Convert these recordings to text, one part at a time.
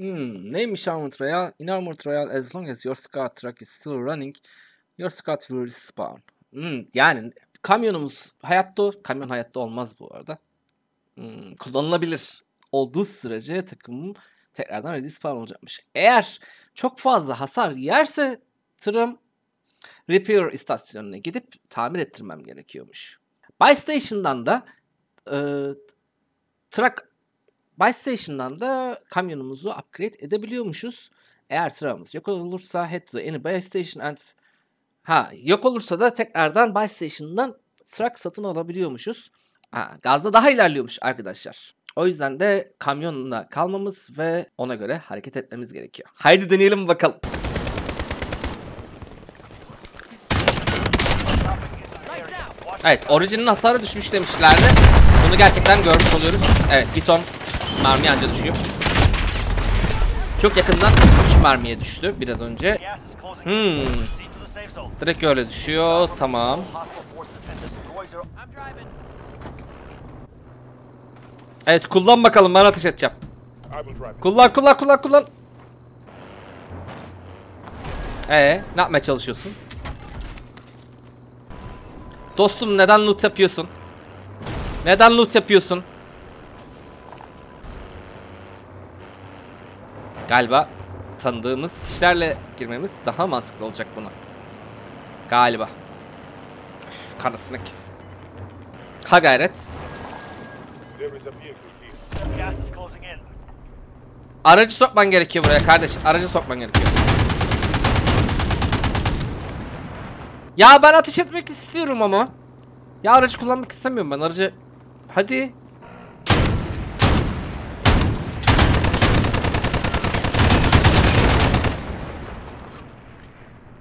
Hmm, neymiş Armored Royal? In Armored Royal, as long as your scout truck is still running, your scout will respawn. Hmm, yani kamyonumuz hayatta, kamyon hayatta olmaz bu arada. Hmm, kullanılabilir olduğu sürece takımım tekrardan respawn olacakmış. Eğer çok fazla hasar yerse tırım repair istasyonuna gidip tamir ettirmem gerekiyormuş. Buy Station'dan da e, truck Buy Station'dan da kamyonumuzu upgrade edebiliyormuşuz. Eğer tırağımız yok olursa head to any buy station and ha yok olursa da tekrardan buy station'dan truck satın alabiliyormuşuz. Ha, gazda daha ilerliyormuş arkadaşlar. O yüzden de kamyonla kalmamız ve ona göre hareket etmemiz gerekiyor. Haydi deneyelim bakalım. Evet, orijinin hasarı düşmüş demişlerdi. Bunu gerçekten görmüş oluyoruz. Evet, bir ton mermi anca düşüyor. Çok yakından 3 mermiye düştü biraz önce. Hmm. Direkt öyle düşüyor. Tamam. Evet kullan bakalım ben ateş edeceğim. Kullan kullan kullan kullan. Ee, ne yapmaya çalışıyorsun? Dostum neden loot yapıyorsun? Neden loot yapıyorsun? Galiba tanıdığımız kişilerle girmemiz daha mantıklı olacak buna. Galiba. Üf, karasınak. Ha gayret. Aracı sokman gerekiyor buraya kardeş. Aracı sokman gerekiyor. Ya ben ateş etmek istiyorum ama. Ya aracı kullanmak istemiyorum ben aracı. Hadi.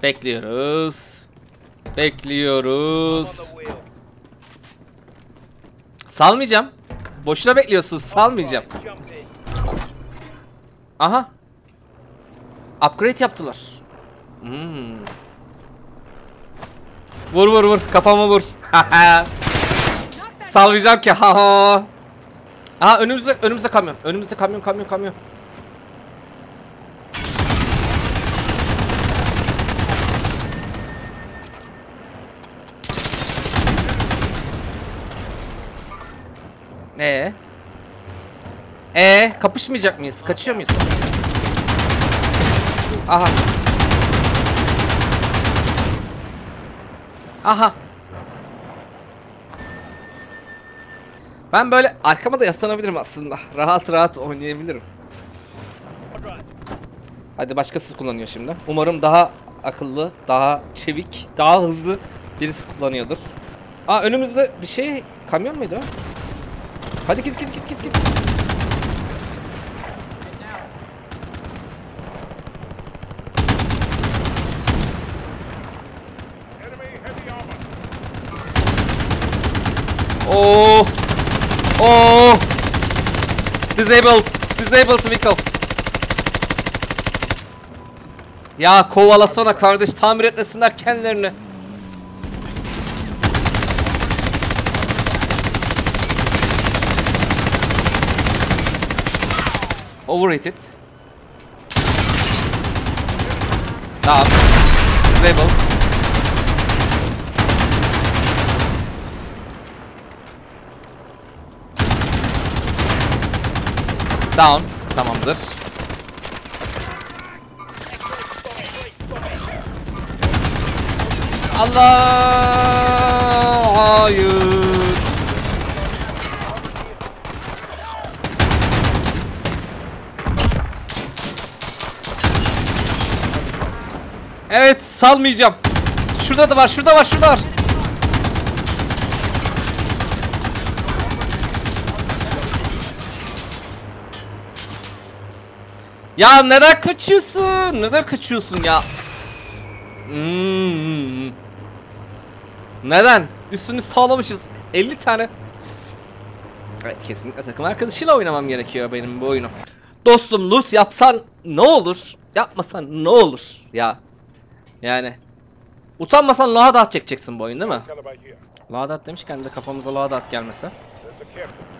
Bekliyoruz. Bekliyoruz. Salmayacağım. Boşuna bekliyorsunuz. Salmayacağım. Aha. Upgrade yaptılar. Hmm. Vur vur vur. Kafama vur. Salmayacağım ki. Ha ha. Aha önümüzde önümüzde kamyon. Önümüzde kamyon kamyon kamyon. Ee? Ee, kapışmayacak mıyız? Kaçıyor muyuz? Aha. Aha. Ben böyle arkama da yaslanabilirim aslında. Rahat rahat oynayabilirim. Hadi başkası kullanıyor şimdi. Umarım daha akıllı, daha çevik, daha hızlı birisi kullanıyordur. Aa önümüzde bir şey kamyon muydu? Hadi git git git git git. Oh. Oh. Disabled. Disabled vehicle. Ya kovalasana kardeş tamir etmesinler kendilerini. Overrated. Down. Disabled. Down. Tamamdır. Allah hayır. Evet salmayacağım. Şurada da var, şurada var, şurada var. Ya neden kaçıyorsun? Neden kaçıyorsun ya? Hmm. Neden? Üstünü sağlamışız. 50 tane. Evet kesinlikle takım arkadaşıyla oynamam gerekiyor benim bu oyunu. Dostum loot yapsan ne olur? Yapmasan ne olur ya? Yani utanmasan lahadat çekeceksin bu oyun değil mi? Lahadat demişken de kafamıza lahadat gelmese. armored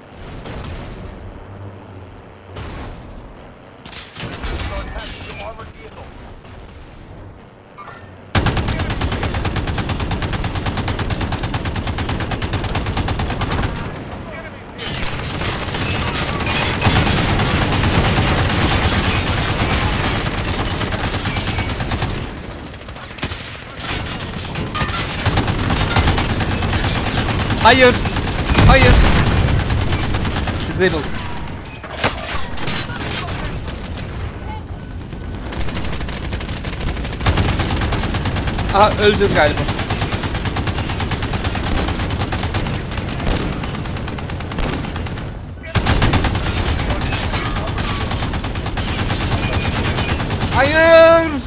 Hayır. Hayır. Disabled. Aha öleceğiz galiba. Hayır.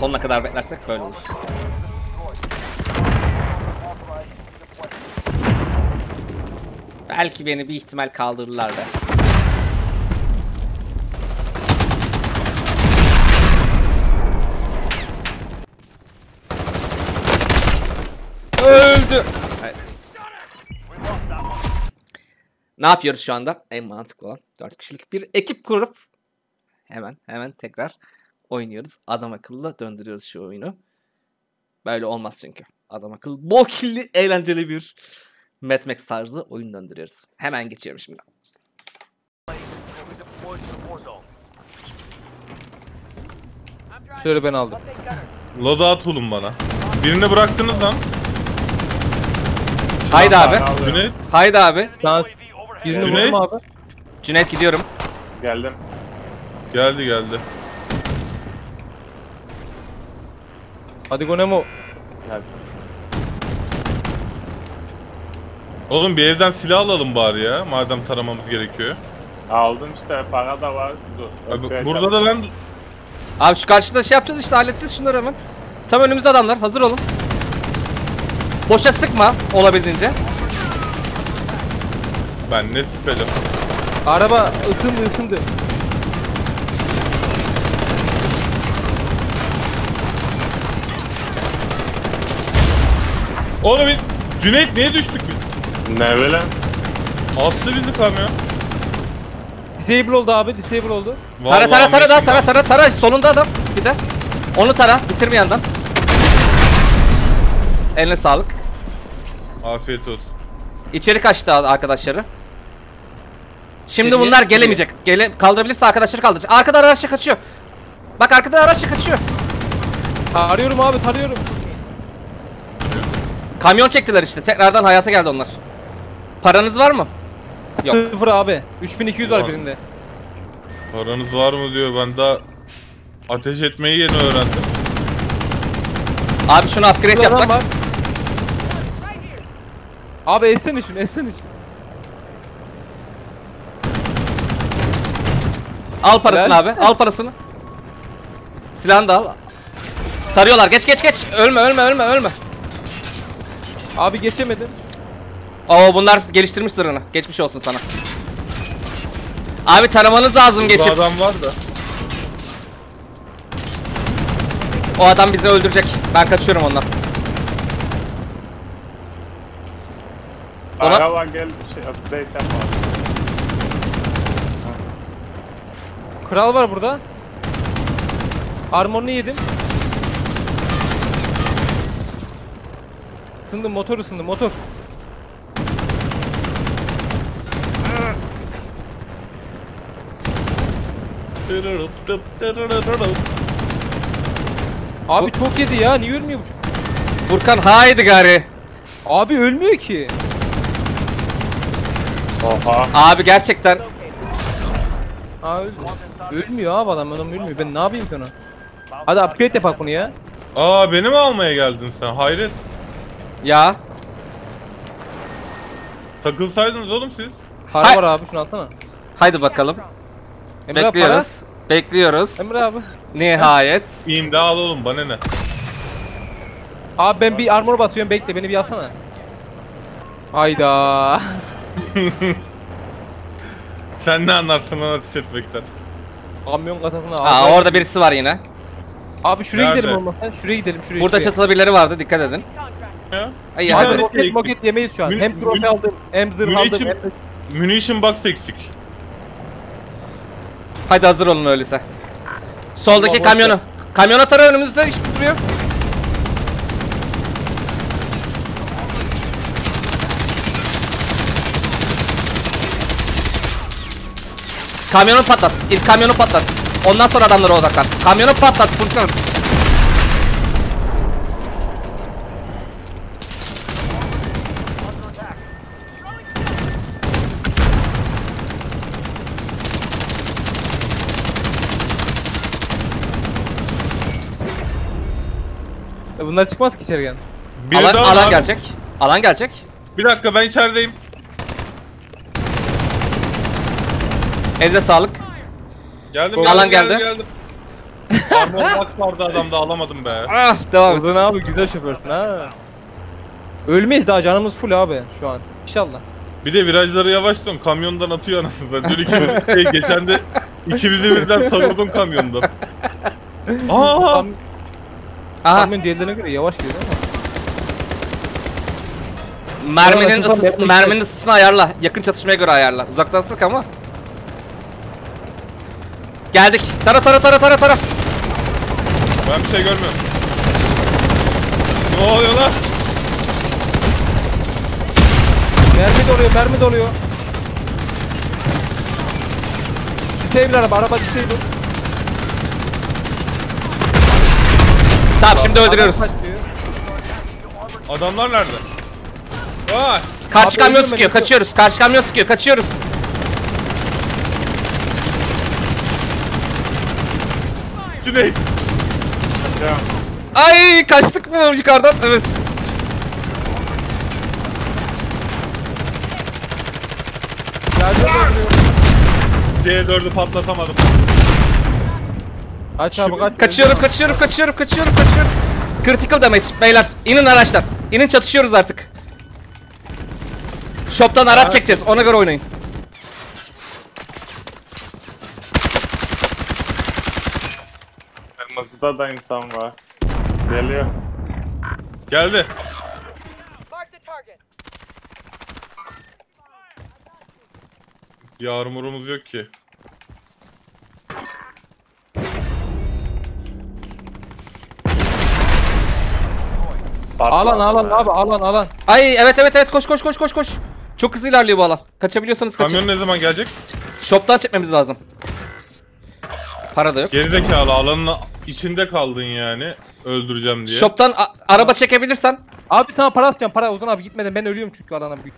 Sonuna kadar beklersek böyle olur. Belki beni bir ihtimal kaldırırlar be. Öldü. Evet. Ne yapıyoruz şu anda? En mantıklı olan 4 kişilik bir ekip kurup hemen hemen tekrar oynuyoruz. Adam akıllı döndürüyoruz şu oyunu. Böyle olmaz çünkü. Adam akıllı bol killi eğlenceli bir Mad Max tarzı oyun döndürüyoruz. Hemen geçiyorum şimdi. Şöyle ben aldım. Loadout bulun bana. Birini bıraktınız lan. Haydi abi. Cüneyt. Haydi abi. Dans. Birini Cüneyt. vurdum abi. Cüneyt gidiyorum. Geldim. Geldi geldi. Hadi Gonemo. Geldim. Oğlum bir evden silah alalım bari ya. Madem taramamız gerekiyor. Aldım işte para da var. Dur, Abi, burada da ben Abi şu karşıda şey yapacağız işte halledeceğiz şunları hemen. Tam önümüzde adamlar hazır olun. Boşa sıkma olabildiğince. ben ne sipelim. Araba ısındı ısındı. Oğlum biz- Cüneyt niye düştük biz? Ne böyle? Attı bizi kamyon. Disable oldu abi disable oldu. Tara tara Vallahi tara daha meşhur. tara tara tara solunda adam. Bir de. Onu tara bitirme yandan. Eline sağlık. Afiyet olsun. İçeri kaçtı arkadaşları. Şimdi Geriye- bunlar gelemeyecek. Gele kaldırabilirse arkadaşları kaldıracak. Arkada araçla kaçıyor. Bak arkada araçla kaçıyor. Tarıyorum abi tarıyorum. Kamyon çektiler işte. Tekrardan hayata geldi onlar. Paranız var mı? Yok. Sıfır abi. 3200 var Ulan. birinde. Paranız var mı diyor. Ben daha ateş etmeyi yeni öğrendim. Abi şunu upgrade Bir adam yapsak. var. Abi essene şunu essene şunu. Al parasını Helal. abi. Al parasını. Silahını da al. Sarıyorlar. Geç geç geç. Ölme ölme ölme ölme. Abi geçemedim. Oo bunlar geliştirmiş zırhını. Geçmiş olsun sana. Abi taramanız lazım Burada geçip. adam var da. O adam bizi öldürecek. Ben kaçıyorum ondan. Ona- Para var gel şey update. Kral var burada. Armorunu yedim. Isındı motor ısındı motor. Abi çok yedi ya niye ölmüyor bu çocuk? Furkan haydi gari. Abi ölmüyor ki. Oha. Abi gerçekten Aa öldü. Ölmüyor abi adam adam ölmüyor. Ben ne yapayım ki ona? Hadi upgrade yapak bunu ya. Aa beni mi almaya geldin sen? Hayret. Ya. Takılsaydınız oğlum siz. Para Hay- var abi şunu alsana. Haydi bakalım. Emre abi para. Bekliyoruz. Bekliyoruz. Emre abi. Nihayet. İn de al oğlum bana ne? Abi ben bir armor basıyorum bekle beni bir alsana. Hayda. Sen ne anlarsın lan ateş etmekten? Kamyon kasasına Aa orada birisi var yine. Abi şuraya Nerede? gidelim olmazsa. Şuraya gidelim şuraya. Burada şuraya. çatıda birileri vardı dikkat edin. Ya. Ay hadi. roket moket yemeyiz şu an. Mün- hem trofe aldım hem zırh aldım. Munition- Hem... Munition box eksik. Hadi hazır olun öyleyse. Soldaki Allah kamyonu. Kamyon atarı önümüzde işte duruyor. Kamyonu patlat. İlk kamyonu patlat. Ondan sonra adamlara odaklan. Kamyonu patlat Furkan. E Bunlar çıkmaz ki içeri yani. Bir Alan, daha alan var. gelecek. Alan gelecek. Bir dakika ben içerideyim. Elde sağlık. Geldim Alan geldim, geldi. geldim. Armor box vardı adamda alamadım be. Ah devam et. Ozan abi güzel şoförsün ha. Ölmeyiz daha canımız full abi şu an. İnşallah. Bir de virajları yavaş dön kamyondan atıyor anasını satayım. Dün ikimiz şey, geçen de ikimizi birden savurdun kamyondan. Aa! Aha kamyon diğerlerine göre yavaş gidiyor ama. merminin, yapmak merminin ısısını ayarla. Yakın çatışmaya göre ayarla. Uzaktan sık ama. Geldik. Tara tara tara tara tara. Ben bir şey görmüyorum. Ne oluyor lan? Mermi doluyor, mermi doluyor. Disable araba, araba disable. Tamam şimdi öldürüyoruz. Adamlar nerede? Vay! Karşı Abi kamyon öldürme, sıkıyor. öldürme. Kaçıyoruz. Karşı kamyon sıkıyor. Kaçıyoruz. Cüneyt! Ya, Ay kaçtık mı yukarıdan? Evet. Geldi öldürüyor. C4'ü patlatamadım. Kaç abi kaç. Kaçıyorum, kaçıyorum, kaçıyorum, kaçıyorum, kaçıyorum. Critical damage beyler. İnin araçtan. İnin çatışıyoruz artık. Shop'tan araç çekeceğiz. Ona göre oynayın. kırmızıda da insan var. Geliyor. Geldi. Bir armorumuz yok ki. Alan alan abi alan alan. Ay evet evet evet koş koş koş koş koş. Çok hızlı ilerliyor bu alan. Kaçabiliyorsanız kaçın. Kamyon ne zaman gelecek? Shop'tan çekmemiz lazım. Para da yok. Gerizekalı alanın içinde kaldın yani. Öldüreceğim diye. Shop'tan araba çekebilirsen. Abi sana para atacağım para Ozan abi gitmeden ben ölüyorum çünkü alana büyük.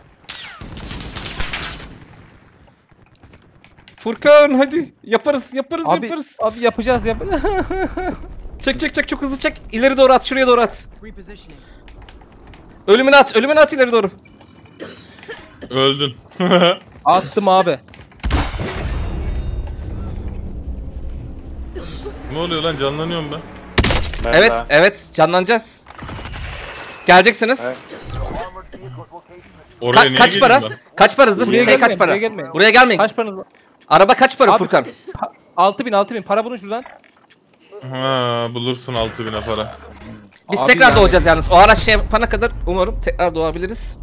Furkan hadi yaparız yaparız Abi, yaparız. abi yapacağız yap. Çek çek çek çok hızlı çek. İleri doğru at şuraya doğru at. Ölümüne at ölümüne at ileri doğru. Öldün. Attım abi. ne oluyor lan canlanıyorum ben. Ben Evet evet canlanacağız. Geleceksiniz. Evet. Ka- niye kaç para? geleyim Kaç para zırh? Buraya Şey gelmeyin, kaç para? buraya gelmeyin. Buraya gelmeyin. Kaç paranız var? Araba kaç para Abi- Furkan? 6000 6000 para bulun şuradan. Ha bulursun 6000'e para. Biz Abi tekrar yani- doğacağız yalnız. O araç şey yapana kadar umarım tekrar doğabiliriz.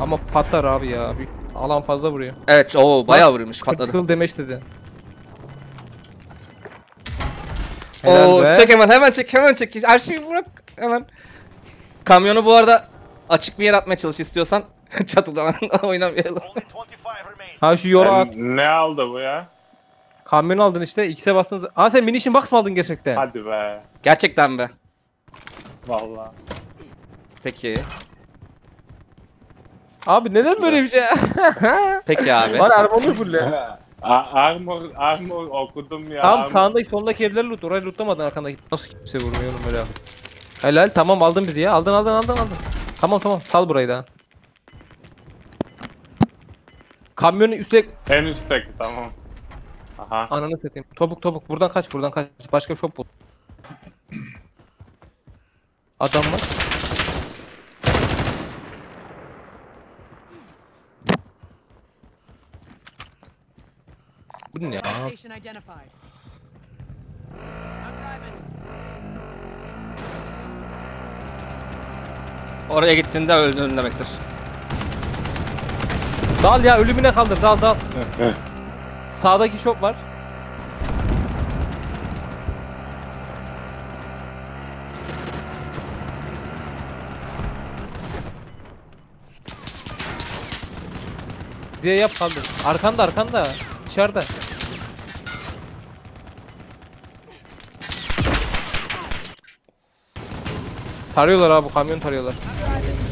Ama patlar abi ya. Bir alan fazla vuruyor. Evet o bayağı vuruyormuş patladı. Kıl demeç dedi. Helal Oo be. çek hemen hemen çek hemen çek. Her şeyi bırak hemen. Kamyonu bu arada açık bir yere atmaya çalış istiyorsan çatıdan oynamayalım. only 25 remain. Ha şu yola at. ne aldı bu ya? Kamyon aldın işte. X'e bastınız. Ha sen munition box mı aldın gerçekten? Hadi be. Gerçekten be. Vallahi. Peki. Abi neden böyle bir şey? Peki abi. Bana armonu full ya. A- armor, armor okudum ya. Tamam armor. sağındaki sondaki evleri loot. Orayı lootlamadın arkandaki. Nasıl kimse vurmuyor oğlum böyle. Helal tamam aldın bizi ya. Aldın aldın aldın aldın. Tamam tamam sal burayı da. Kamyonun üstte En üstteki tamam. Aha. Ananı satayım. Topuk topuk buradan kaç buradan kaç. Başka shop bul. Adam var. Bu ne ya? Oraya gittiğinde öldün demektir. Dal ya ölümüne kaldır dal dal. Sağdaki şok var. Z yap kaldır. Arkanda arkanda. Dışarıda. Tarıyorlar abi bu kamyon tarıyorlar.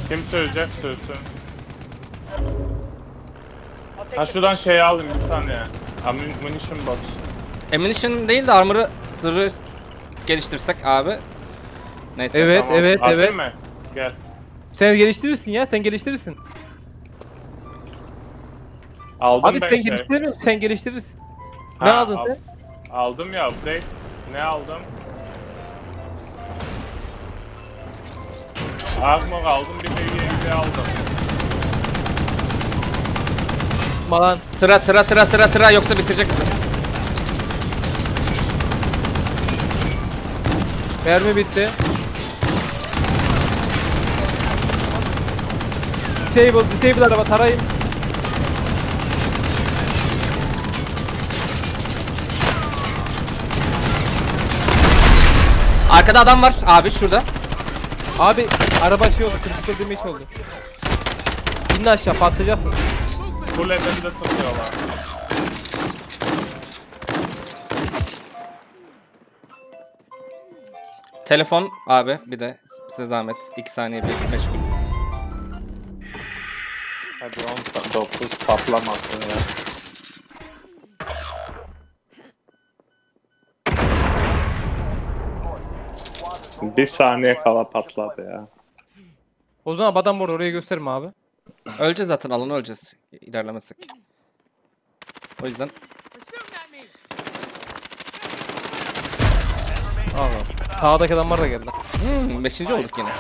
Kim söyleyecek söylesün. Ha şuradan şey aldım bir saniye. Ammun- Munition box. Ammunition değil de armor'ı zırhı geliştirsek abi. Neyse. Evet Tamam, evet atayım evet. mı? Gel. Sen geliştirirsin ya sen geliştirirsin. Aldım Abi ben sen şey. geliştirir? Sen geliştirirsin. Ne Ha, aldın al- sen? Aldım ya update. Ne aldım? Armor aldım bir de UAV aldım. Malan. Tıra tıra tıra tıra tıra yoksa bitirecek bizi. Mermi bitti. Disable, disable araba tarayın. Arkada adam var abi şurada. Abi araba şey oldu, critical damage oldu. İn aşağı patlayacaksın. Full elimde tutuyorlar. Telefon abi bir de size zahmet 2 saniye bir meşgul. Hadi 19 patlamasın ya. Bir saniye kala patladı ya. O zaman adam oraya gösterme abi. Öleceğiz zaten alanı öleceğiz ilerlemezsek. O yüzden Allah. Sağdaki adamlar da geldi. hmm, 5. olduk yine.